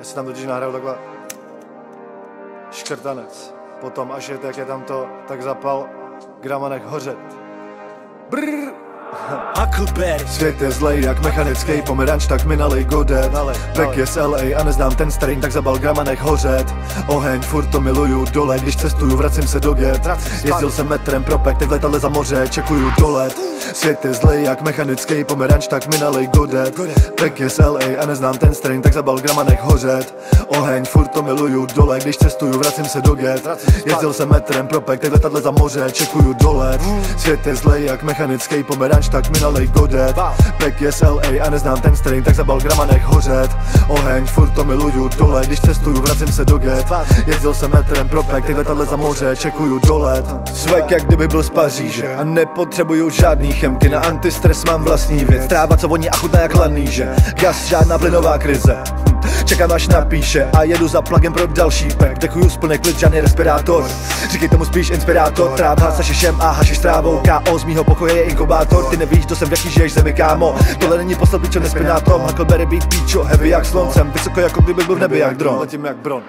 Já si tam totiž nahraju takhle škrtanec. Potom, až je, jak je tam to, tak zapal gramanek hořet. Brrr. Huckleberry. Svět je zlej jak mechanický pomeranč, tak mi nalej godet. Back je z LA a neznám ten strain, tak zabal gramanek hořet. Oheň, furt to miluju dole, když cestuju, vracím se do get. Jezdil jsem metrem pro pek, teď letadle za moře, čekuju dolet Svět je zlej jak mechanický pomeranč, tak mi nalej godet. Back je z LA a neznám ten strain, tak zabal gramanek hořet Oheň, furt to miluju dole, když cestuju, vracím se do get. Jezdil jsem metrem pro pek, teď letadle za moře, čekuju dolet Svět je zlej jak mechanický pomeranč, tak mi nalej godet. Back je z LA a neznám ten strain, tak zabal gramanech hořet Oheň, furt to miluju dole, když cestuju, vracím se do get. Jezdil jsem metrem pro pek, teď letadle za moře, čekuju dolet Svek jak kdyby byl z Paříže a nepotřebuju žádný chemky Na antistres mám vlastní věc, tráva co voní a chutná jak laníže Gas, žádná plynová krize. Čekám až napíše a jedu za plagem pro další pek Dekuju splný klid, žádný respirátor. Říkej tomu spíš inspirátor. Tráva se šešem a hašiš trávou. K.O. z mýho pokoje je inkubátor. Ty nevíš, to jsem jaký žiješ zemi, kámo. Tohle není poslat píčo, nespí na tom Huckleberry beat píčo, heavy jak sloncem Vysoko jako kdyby byl v nebi jak dron. Letím jak bron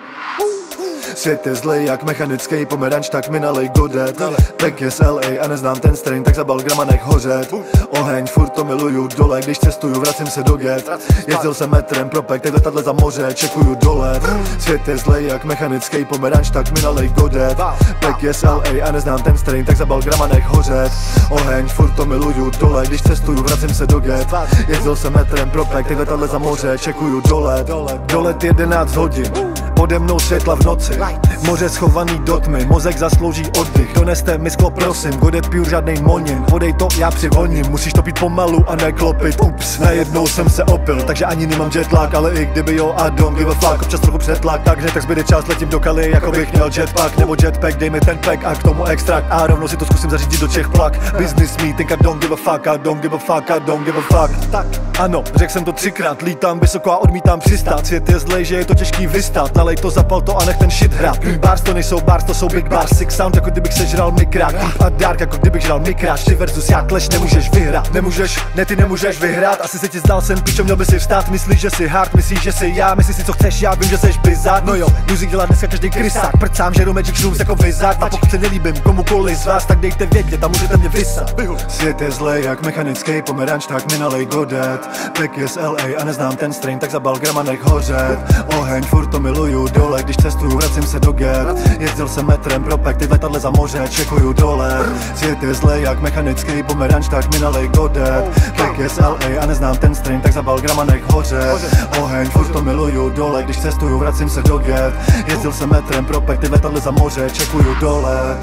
Svět je zlej jak mechanický pomeranč, tak mi nalej godet. Back je z LA a neznám ten strain, tak zabal gramanek hořet. Oheň, furt to miluju dole, když cestuju, vracím se do get. Jezdil jsem metrem pro pek, teď letadle za moře, čekuju dolet Svět je zlej jak mechanický pomeranč, tak mi nalej godet. Back je z LA a neznám ten strain, tak zabal gramanek hořet. Oheň, furt to miluju dole, když cestuju, vracím se do get. Jezdil jsem metrem pro pek, teď letadle za moře, čekuju dolet Dolet 11 hodin Pode mnou světla v noci Moře schovaný do tmy, mozek zaslouží oddych. Doneste mi sklo prosím, godet piju žádnej monin Podej to, já přivoním, musíš to pít pomalu a neklopit Ups, najednou jsem se opil, takže ani nemám jetlag Ale i kdyby jo a don't give a fuck, občas trochu přetlak. Takže tak zbyde čas, letím do Kali, jako bych měl jetpack Nebo jetpack, dej mi ten pack a k tomu extrakt. A rovnou si to zkusím zařídit do Čech plak. Business meeting, I don't give a fuck, I don't give a fuck, I don't give a fuck. Tak, ano, řekl jsem to třikrát, lítám vysoko a odmítám přistát. Svět je zlej, že je to těžký vystát, nalej to, zapal to a nech ten shit hrát Green bars to nejsou bars, to jsou big bars. Sick sound, jako kdybych sežral mikrák. Deep a dark, jako kdybych žral mikráč Ty versus já kleš, nemůžeš vyhrát. Nemůžeš, ne ty nemůžeš vyhrát. Asi se ti zdal sen, pičo, měl by si vstát. Myslíš, že jsi hard, myslíš, že jsi já. Myslíš si, co chceš, já vím, že jsi bizar No jo, music dělá dneska každý krysák. Prcám, žeru magic shrooms jako vizard A pokud se nelíbím komukoliv z vás, tak dejte vědět a můžete mě vysat Svět je zlej, jak mechanický pomeranč, tak mi nalej godet. Back je z LA a neznám ten strain, tak zabal gramanek hořet. Oheň, furt to miluju dole, když cestuju, vracím se do get Jezdil jsem metrem pro pek, v letadle za moře, čekuju dole. Svět je zlej, jak mechanický pomeranč, tak mi nalej godet. Back je z LA a neznám ten strain, tak zabal gramanek hořet Oheň, furt to miluju dole, když cestuju, vracím se do get Jezdil jsem metrem pro pek, v letadle za moře, čekuju dole